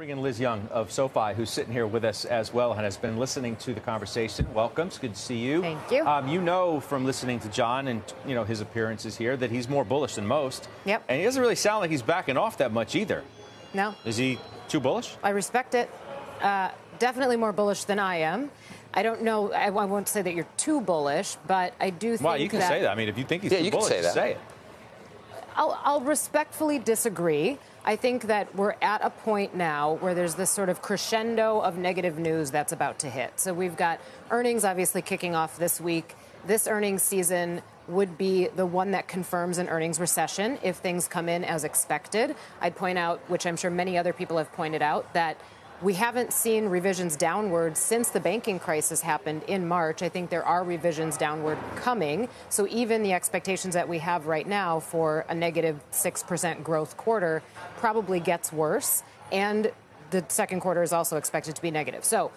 Bring in Liz Young of SoFi, who's sitting here with us as well and has been listening to the conversation. Welcome. It's good to see you. Thank you. Um, you know from listening to John and you know his appearances here that he's more bullish than most. Yep. And he doesn't really sound like he's backing off that much either. No. Is he too bullish? I respect it. Uh, definitely more bullish than I am. I don't know. I, I, won't say that you're too bullish, but I do think. Well, you can that say that. I mean, if you think he's yeah, too you bullish, can say that. say it. I'll, I'll respectfully disagree. I think that we're at a point now where there's this sort of crescendo of negative news that's about to hit. So we've got earnings obviously kicking off this week. This earnings season would be the one that confirms an earnings recession if things come in as expected. I'd point out, which I'm sure many other people have pointed out, that we haven't seen revisions downward since the banking crisis happened in March. I think there are revisions downward coming. So even the expectations that we have right now for a negative 6% growth quarter probably gets worse. And the second quarter is also expected to be negative. So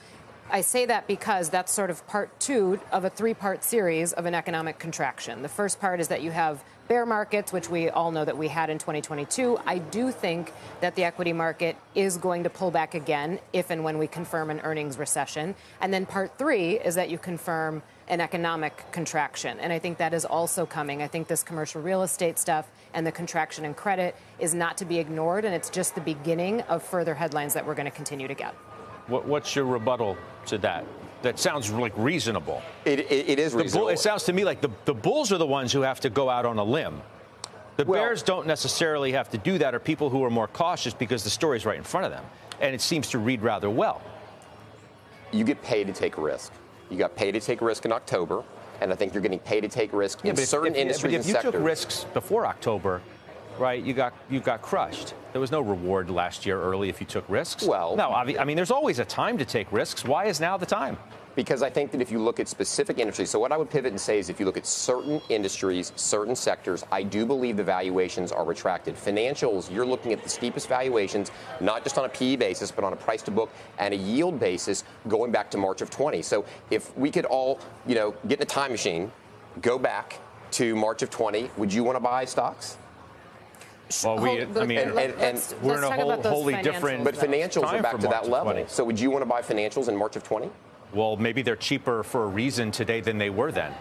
I say that because that's sort of part two of a three part series of an economic contraction. The first part is that you have bear markets, which we all know that we had in 2022. I do think that the equity market is going to pull back again if and when we confirm an earnings recession. And then part three is that you confirm an economic contraction. And I think that is also coming. I think this commercial real estate stuff and the contraction in credit is not to be ignored, and it's just the beginning of further headlines that we're going to continue to get. What, what's your rebuttal to that? That sounds like reasonable. It, it, it is reasonable. Bull, it sounds to me like the, the Bulls are the ones who have to go out on a limb. The well, Bears don't necessarily have to do that, or people who are more cautious because the story's right in front of them. And it seems to read rather well. You get paid to take risk. You got paid to take risk in October, and I think you're getting paid to take risk yeah, in certain if, industries if and you sectors. took risks before October, right, you got you got crushed. There was no reward last year early if you took risks. Well, no, I mean, there's always a time to take risks. Why is now the time? Because I think that if you look at specific industries, so what I would pivot and say is if you look at certain industries, certain sectors, I do believe the valuations are retracted. Financials, you're looking at the steepest valuations, not just on a PE basis, but on a price to book and a yield basis going back to March of 20. So if we could all, you know, get in a time machine, go back to March of 20, would you want to buy stocks? Well, we, I mean, and, and, let's, we're let's in a whole, wholly different. But financials are back to that level. So would you want to buy financials in March of 20? Well, maybe they're cheaper for a reason today than they were then.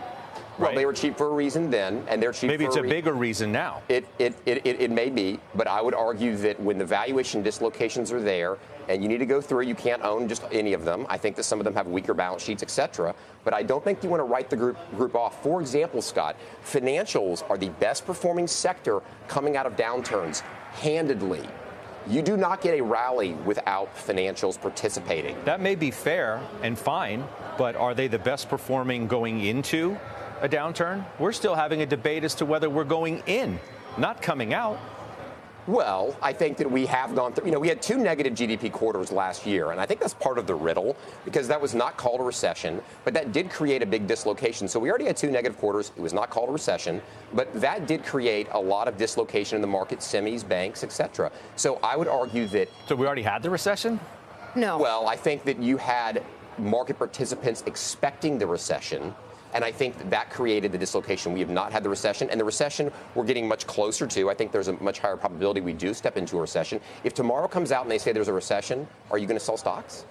Well, right? they were cheap for a reason then, and they're cheap. Maybe it's a, re- bigger reason now. It, it, it, it, it may be, but I would argue that when the valuation dislocations are there, and you need to go through, you can't own just any of them. I think that some of them have weaker balance sheets, et cetera. But I don't think you want to write the group group off. For example, Scott, financials are the best performing sector coming out of downturns, handedly. You do not get a rally without financials participating. That may be fair and fine, but are they the best performing going into a downturn? We're still having a debate as to whether we're going in, not coming out. Well, I think that we have gone through, you know, we had two negative GDP quarters last year, and I think that's part of the riddle because that was not called a recession, but that did create a big dislocation. So we already had two negative quarters. It was not called a recession, but that did create a lot of dislocation in the market, semis, banks, etc. So I would argue that. So we already had the recession? No. Well, I think that you had market participants expecting the recession. And I think that, created the dislocation. We have not had the recession, and the recession we're getting much closer to. I think there's a much higher probability we do step into a recession. If tomorrow comes out and they say there's a recession, are you going to sell stocks?